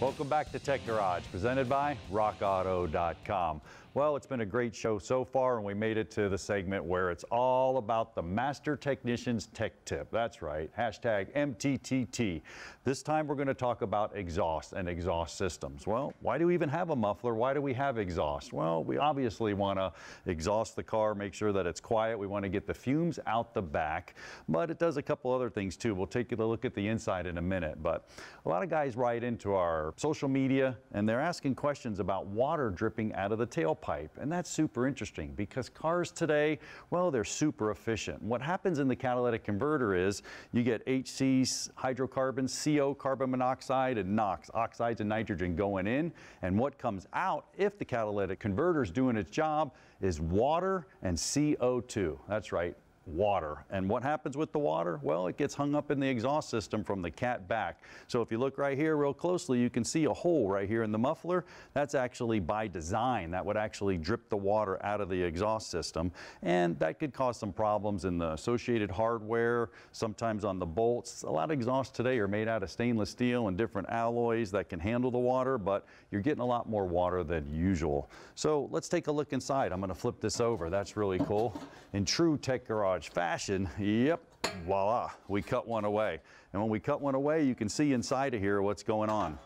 Welcome back to Tech Garage, presented by RockAuto.com. Well, it's been a great show so far, and we made it to the segment where it's all about the Master Technician's Tech Tip. That's right, hashtag MTTT. This time we're going to talk about exhaust and exhaust systems. Well, why do we even have a muffler? Why do we have exhaust? Well, we obviously want to exhaust the car, make sure that it's quiet. We want to get the fumes out the back, but it does a couple other things too. We'll take a look at the inside in a minute, but a lot of guys write into our social media and they're asking questions about water dripping out of the tailpipe pipe. And that's super interesting because cars today, well, they're super efficient. What happens in the catalytic converter is you get HCs, hydrocarbons, CO, carbon monoxide, and NOx, oxides and nitrogen going in. And what comes out, if the catalytic converter is doing its job, is water and CO2. That's right, water. And what happens with the water? Well, it gets hung up in the exhaust system from the cat back. So if you look right here real closely, you can see a hole right here in the muffler. That's actually by design. That would actually drip the water out of the exhaust system. And that could cause some problems in the associated hardware, sometimes on the bolts. A lot of exhausts today are made out of stainless steel and different alloys that can handle the water, but you're getting a lot more water than usual. So let's take a look inside. I'm gonna flip this over. That's really cool. In true Tech Garage fashion, yep, voila, we cut one away. And when we cut one away, you can see inside of here what's going on.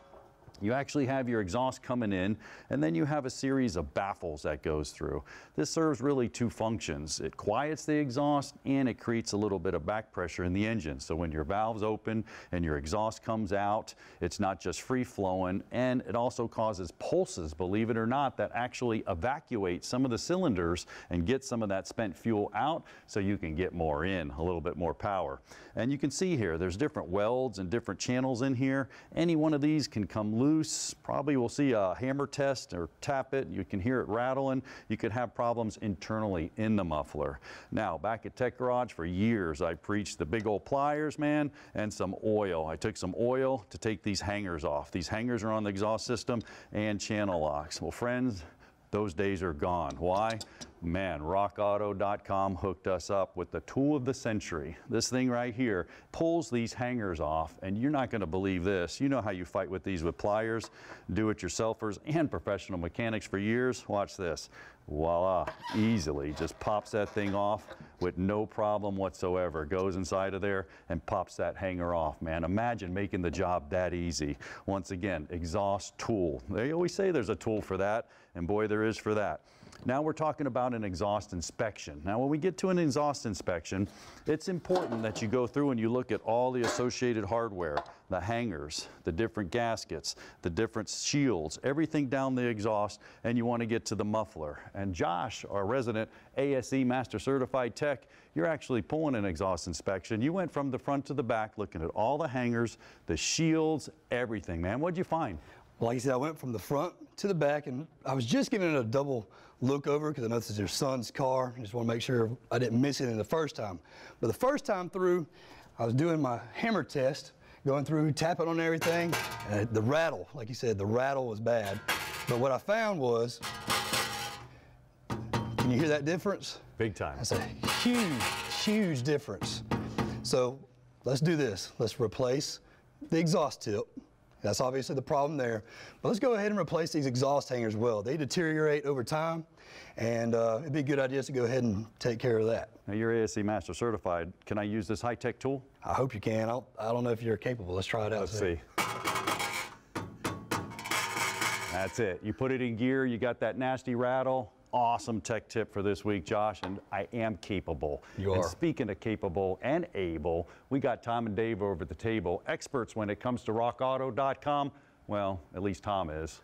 You actually have your exhaust coming in, and then you have a series of baffles that goes through. This serves really two functions. It quiets the exhaust, and it creates a little bit of back pressure in the engine. So when your valves open and your exhaust comes out, it's not just free flowing, and it also causes pulses, believe it or not, that actually evacuate some of the cylinders and get some of that spent fuel out so you can get more in, a little bit more power. And you can see here, there's different welds and different channels in here. Any one of these can come loose loose. Probably we'll see a hammer test or tap it. You can hear it rattling. You could have problems internally in the muffler. Now, back at Tech Garage for years, I preached the big old pliers, man, and some oil. I took some oil to take these hangers off. These hangers are on the exhaust system and channel locks. Well, friends, those days are gone. Why? Man, rockauto.com hooked us up with the tool of the century. This thing right here pulls these hangers off, and you're not going to believe this. You know how you fight with these with pliers, do-it-yourselfers, and professional mechanics for years. Watch this. Voila, easily just pops that thing off with no problem whatsoever. Goes inside of there and pops that hanger off, man. Imagine making the job that easy. Once again, exhaust tool. They always say there's a tool for that, and boy, there is for that. Now we're talking about an exhaust inspection. Now when we get to an exhaust inspection, it's important that you go through and you look at all the associated hardware, the hangers, the different gaskets, the different shields, everything down the exhaust, and you want to get to the muffler. And Josh, our resident ASE Master Certified Tech, you're actually pulling an exhaust inspection. You went from the front to the back looking at all the hangers, the shields, everything, man. What'd you find? Well, like I said, I went from the front to the back, and I was just giving it a double look over because I know this is your son's car. I just want to make sure I didn't miss it in the first time. But the first time through, I was doing my hammer test, going through, tapping on everything, and the rattle, like you said, the rattle was bad. But what I found was, can you hear that difference? Big time. That's a huge, huge difference. So let's do this. Let's replace the exhaust tip. That's obviously the problem there. But let's go ahead and replace these exhaust hangers well. They deteriorate over time, and uh, it'd be a good idea to go ahead and take care of that. Now, you're ASE Master Certified. Can I use this high-tech tool? I hope you can. I'll, I do not know if you're capable. Let's try it out. Let's see. That's it. You put it in gear, you got that nasty rattle, awesome tech tip for this week, Josh, and I am capable. You are. And speaking of capable and able, we got Tom and Dave over at the table, experts when it comes to rockauto.com. Well, at least Tom is.